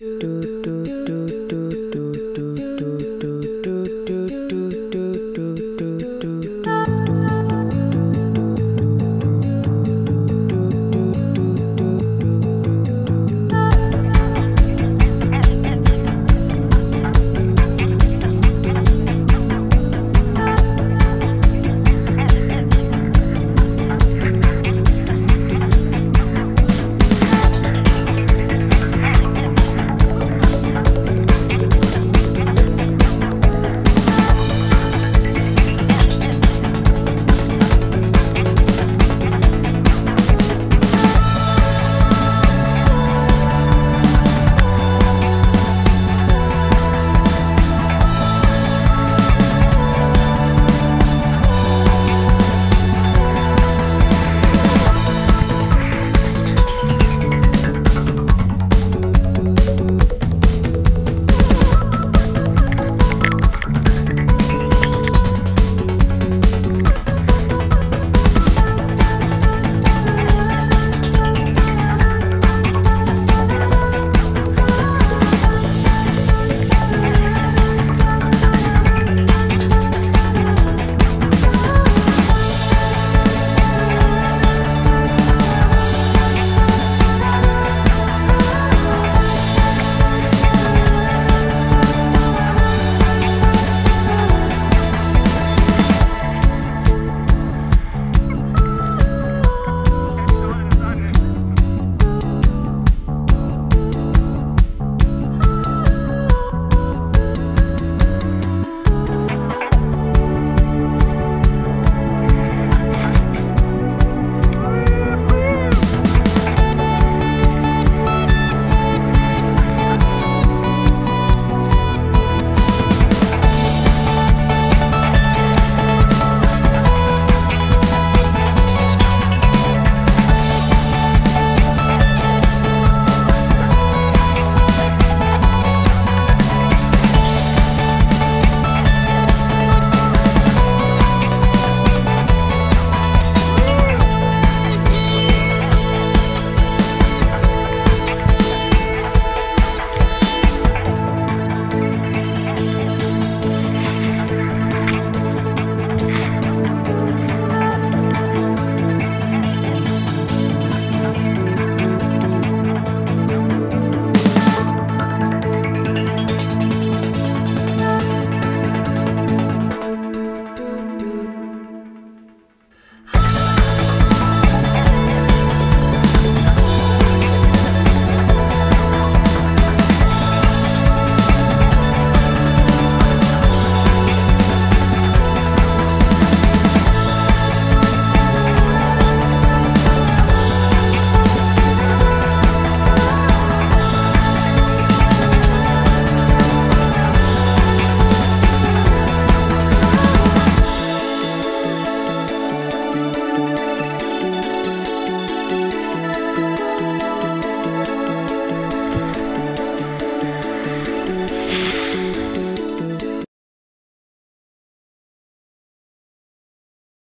do